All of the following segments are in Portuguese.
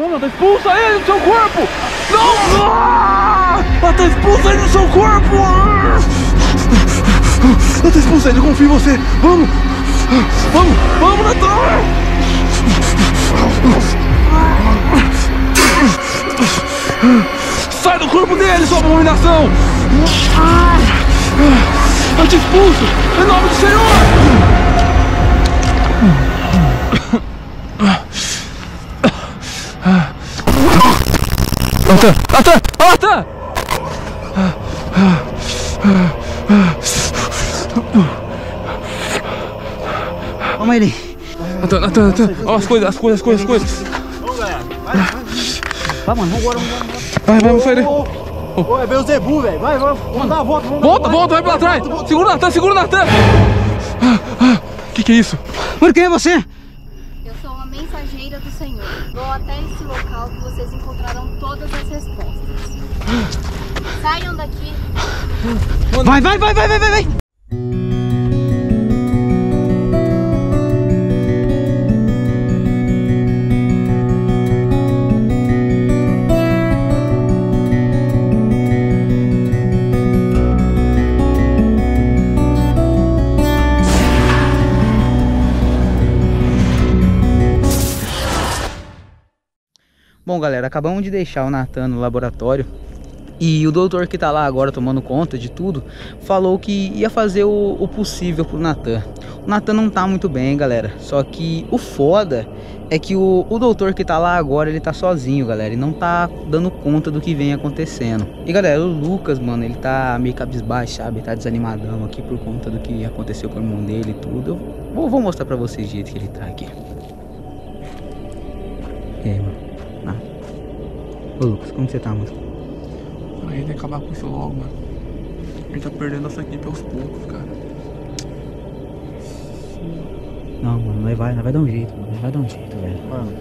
Tá expulsa ele do seu corpo! Não! Ah! Tá expulsa ele do seu corpo! Tá expulsa ele, eu confio em você! Vamos! Vamos! Vamos, Natan! Sai do corpo dele, sua abominação! Eu te expulso! Em nome do Senhor! Natan! Natan! Natan! Calma ele. Natan, Natan, Natan! Ó, as coisas, as coisas, as coisas, as coisas! Vai, mano, vambora, vambora. Vai, vai, vamos sair daí! Ô, é Beuzebu, velho. Vai, vai, vamos dar a volta. Vamos Volta, volta, vai pra trás! Segura o Natan, segura o Natan! O que que é isso? Mano, quem é você? Do Senhor. Vou até esse local que vocês encontrarão todas as respostas. Saiam daqui. Vai, vai, vai, vai, vai, vai, galera, acabamos de deixar o Natan no laboratório e o doutor que tá lá agora tomando conta de tudo falou que ia fazer o, o possível pro Natan. O Natan não tá muito bem, galera. Só que o foda é que o, o doutor que tá lá agora, ele tá sozinho, galera. E não tá dando conta do que vem acontecendo. E galera, o Lucas, mano, ele tá meio cabisbaixo, sabe? Tá desanimadão aqui por conta do que aconteceu com o irmão dele e tudo. Eu vou, vou mostrar pra vocês o jeito que ele tá aqui. E aí, mano? Ô Lucas, como você tá, mano? A gente tem que acabar com isso logo, mano. A gente tá perdendo nossa equipe aos poucos, cara. Não, mano, nós vai, nós vai dar um jeito, mano. Nós vai dar um jeito, velho. Mano,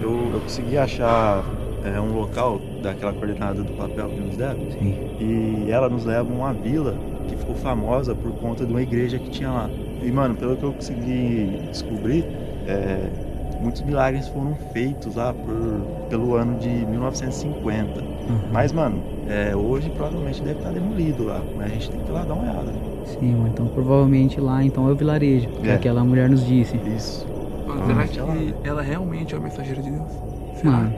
eu, eu consegui achar é, um local daquela coordenada do papel que nos deram. Sim. E ela nos leva a uma vila que ficou famosa por conta de uma igreja que tinha lá. E, mano, pelo que eu consegui descobrir, é, muitos milagres foram feitos lá por, pelo ano de 1950. Uhum. Mas, mano, é, hoje provavelmente deve estar demolido lá. Mas a gente tem que ir lá dar uma olhada. Sim, mano. Então provavelmente lá então é o vilarejo. Que É. aquela mulher nos disse. Isso. Mano, Ah, será que ela realmente é a mensageira de Deus? Será? Mano.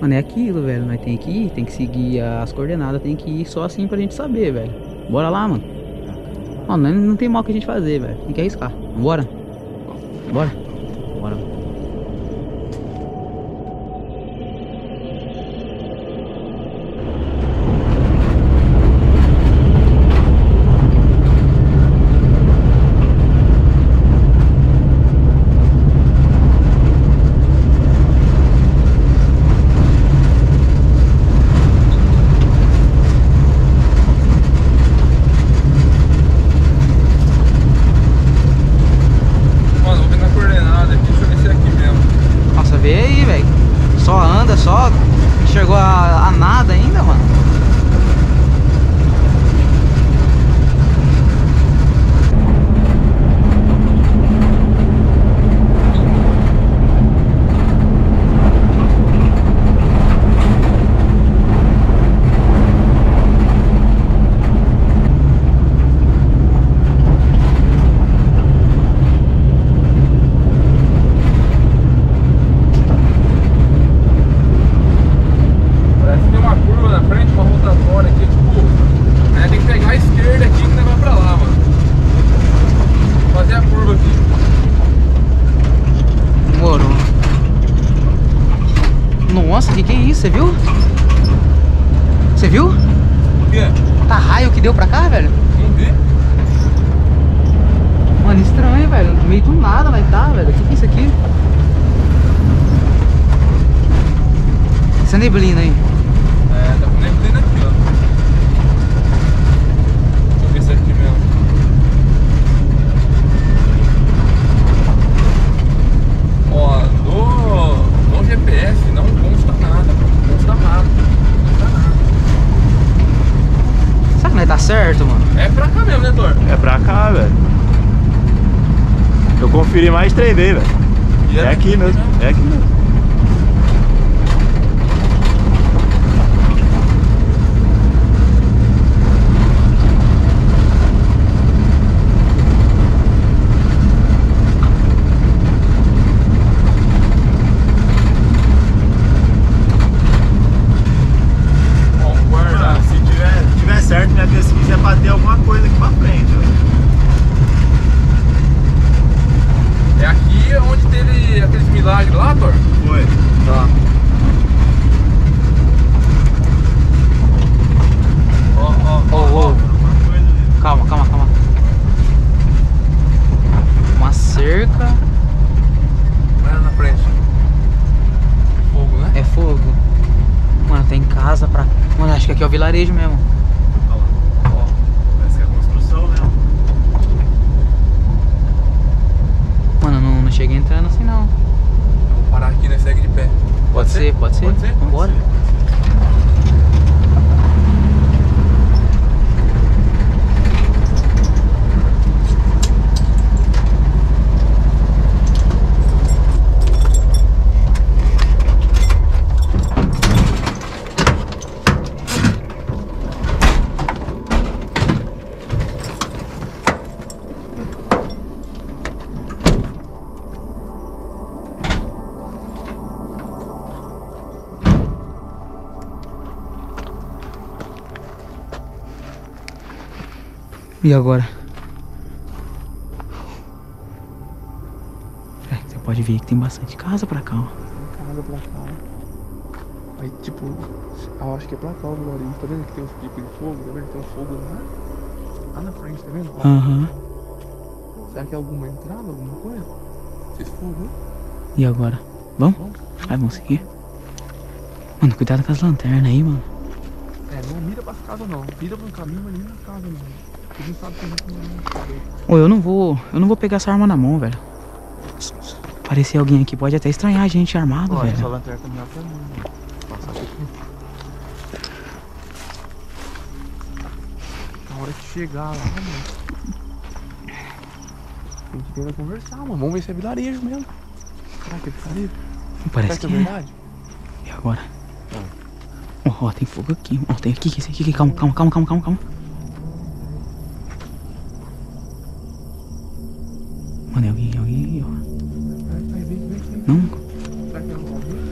Mano, é aquilo, velho. Nós tem que ir, tem que seguir as coordenadas, tem que ir só assim pra gente saber, velho. Bora lá, mano. Mano, não não tem mal que a gente fazer, velho. Tem que arriscar. Vambora? Bora? Bora, mano. Mano, vou ver na coordenada aqui, deixa eu ver se é aqui mesmo. Nossa, vê aí, velho. Só anda, só. Chegou a, a nada ainda, mano. Parece que tem uma curva na frente, uma rotatória aqui, tipo. Né, tem que pegar a esquerda aqui que vai pra lá, mano. Fazer a curva aqui. Demorou. Nossa, que que é isso? Você viu? Você viu? O quê? Tá raio que deu pra cá, velho? Não vi? Mano, estranho, velho. No meio do nada vai tá, velho. O que, que é isso aqui? Essa neblina aí. É, tá com neblina aqui, ó. Deixa eu ver se é aqui mesmo. Ó, no, no GPS não consta nada, não consta nada. Não consta nada. Será que nós tá certo, mano? É pra cá mesmo, né, Thor? É pra cá, velho. Eu conferi mais três vezes, velho. E É aqui mesmo. É aqui mesmo. doutor? Foi. Tá. Ó, ó, Ô, ó, ó. ô. Uma coisa ali. Calma, calma, calma. Uma cerca Olha na frente. Fogo, né? é fogo. Mano, tem casa pra. Mano, acho que aqui é o vilarejo mesmo. Olha lá. Ó. Parece que é construção mesmo. Mano, não, não chega entrando assim não. Vou parar aqui, né? Segue de pé. Pode ser, pode ser. Pode ser? E agora? É, você pode ver que tem bastante casa pra cá, ó. Casa pra cá. Aí, tipo, eu acho que é pra cá o vilarejo. Tá vendo que tem uns picos de fogo? Tá vendo que tem um fogo lá? Lá na frente, tá vendo? Aham. Será que é alguma entrada, alguma coisa? Fogos, né? E agora? Vamos? Vai, vamos seguir. Mano, cuidado com as lanternas aí, mano. É, não mira pras casas não. Mira pro caminho, mas nem na casa não. A gente sabe que a gente não Ô, eu não vou. Eu não vou pegar essa arma na mão, velho. Parecer alguém aqui pode até estranhar a gente armado, Olha, essa velho. lanterna tá melhor pra mim. né? Passar aqui. Na hora que chegar lá, mano. Tem que tentar conversar, mano. Vamos ver se é vilarejo mesmo. Será que é vilarejo? Será Parece que que é é. verdade? E agora? Ó, ó, tem fogo aqui. Ó, tem aqui, esse aqui, aqui. Calma, calma, calma, calma, calma, calma. Mano, é alguém, é alguém aí, ó. Não? Será que é alguém?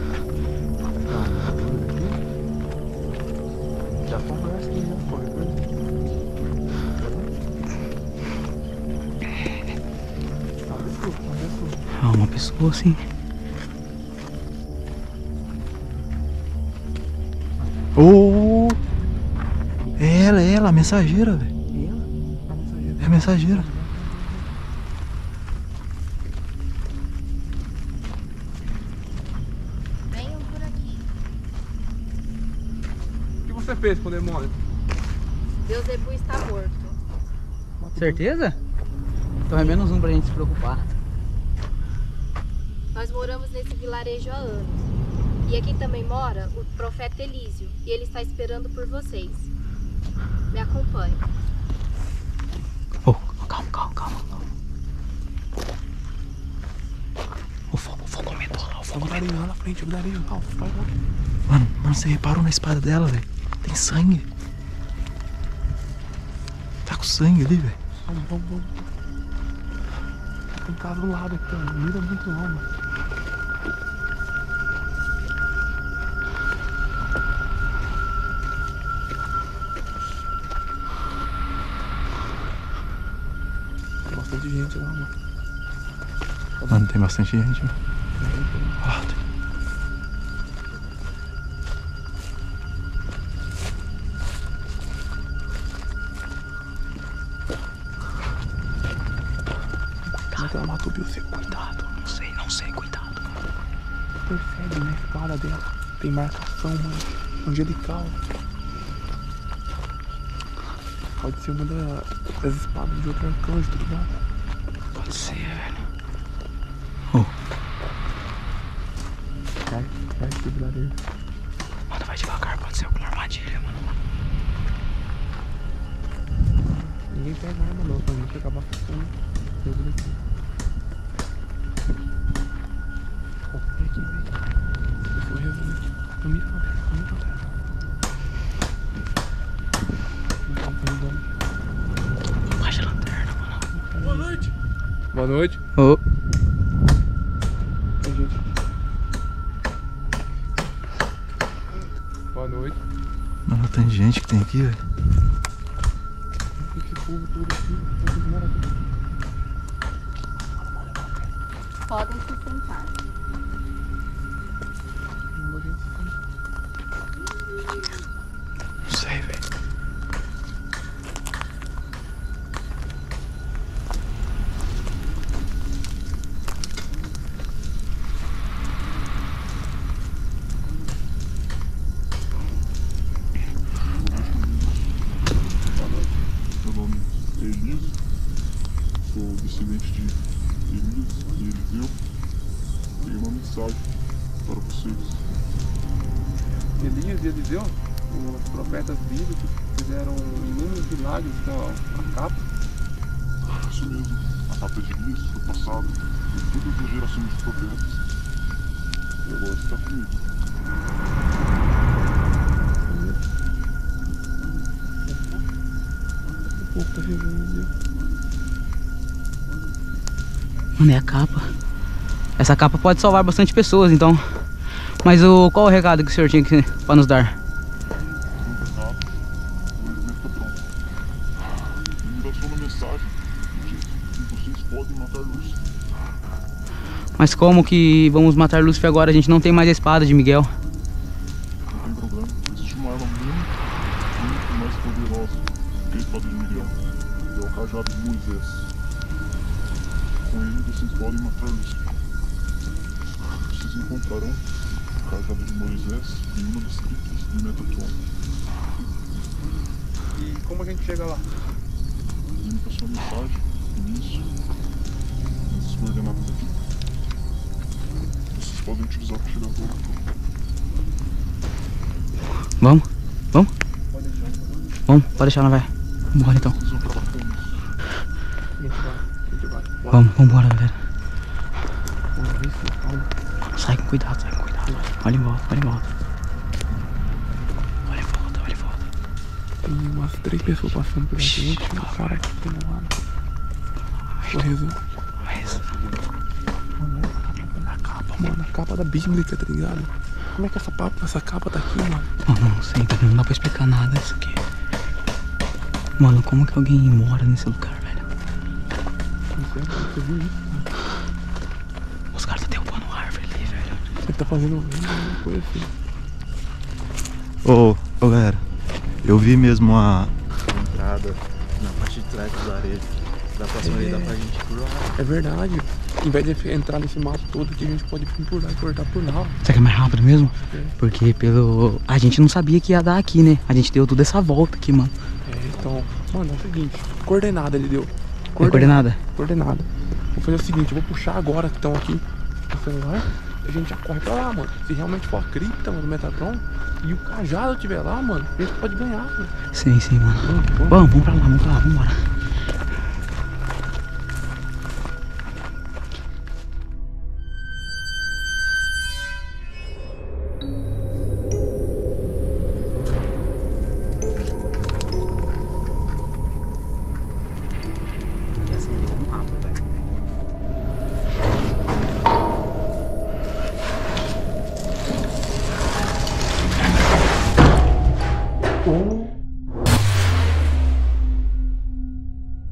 Mensageira, velho. É mensageira. Venham por aqui. O que você fez com o demônio? Beuzebu está morto. Certeza? Então é menos um pra gente se preocupar. Nós moramos nesse vilarejo há anos. E aqui também mora o profeta Elísio. E ele está esperando por vocês. Me acompanhe. Ô, calma, calma, calma. O fogo, o fogo aumentou lá, o O fogo vilarejo lá na frente, o lá. Mano, mano, você reparou na espada dela, velho? Tem sangue. Tá com sangue ali, velho. Vamos, vamos, vamos. Tem casa do lado aqui, ó. Não mira muito não, mano. Tem bastante gente, velho. Ah, tem- é que ela matou o Bill Seco? Cuidado, não sei, não sei, cuidado. Percebe, né? Espada dela. Tem marcação, mano. Angelical. Pode ser uma da- das espadas de outro arcanjo, tá ligado? Pode ser, vai ser vilarejo. Mano, vai devagar, pode ser alguma armadilha, mano. Ninguém pega arma não, pra gente acabar ficando preso aqui. Ó, vem aqui, vem. Eu fui resolver aqui. Não. Boa noite. Boa noite. Ô, tanto de gente que tem aqui, velho. Podem se sentar. Eliseu, os profetas bíblicos, fizeram inúmeros milagres com a, a capa. Isso mesmo, a capa de Elias foi passada por todas as gerações de profetas. E agora está comigo. O povo tá. Mano, é a capa. Essa capa pode salvar bastante pessoas, então. Mas o qual o recado que o senhor tinha que, pra nos dar? Mas como que vamos matar Lúcifer agora? A gente não tem mais a espada de Miguel. Não tem problema, existe uma arma muito, muito mais poderosa que a espada de Miguel. É o cajado de Moisés. Com ele vocês podem matar Lúcifer. Vocês encontrarão o cajado de Moisés em uma das criptas de Metatron. E como a gente chega lá? Ele me passou uma mensagem, nisso, nessas coordenadas aqui. Podem utilizar para chegar local. Vamos? Vamos? Pode deixar. Vamos, pode deixar, não vai. Bora então. Vamos, vambora, galera. Sai com cuidado, sai com cuidado. Olha em volta, olha em volta. Olha em volta, olha em volta. Tem umas três pessoas passando. E o cara que tem rezando. Mas, capa. A da bíblica, tá ligado? Como é que essa, papa, essa capa tá aqui, mano? mano, não sei? Não dá pra explicar nada isso aqui. Mano, como que alguém mora nesse lugar, velho? Não sei, você viu isso? Mano? Os caras tá derrubando árvore ali, velho. Você tá fazendo alguma coisa assim. Ô, ô galera, eu vi mesmo a entrada na parte de trás dos areias. Da próxima vez dá pra gente lá. É verdade. Em vez de entrar nesse mato todo aqui, a gente pode vir por lá e cortar por lá. Será que é mais rápido mesmo? É. Porque pelo. A gente não sabia que ia dar aqui, né? A gente deu toda essa volta aqui, mano. É, então, mano, é o seguinte, coordenada ele deu. É coordenada? Coordenada. Vou fazer o seguinte, eu vou puxar agora que estão aqui no celular, a gente já corre pra lá, mano. Se realmente for a cripta, mano, do Metatron, e o cajado estiver lá, mano, a gente pode ganhar, mano. Sim, sim, mano. Vamos, vamos. Vamos, vamos pra lá, vamos pra lá, vambora.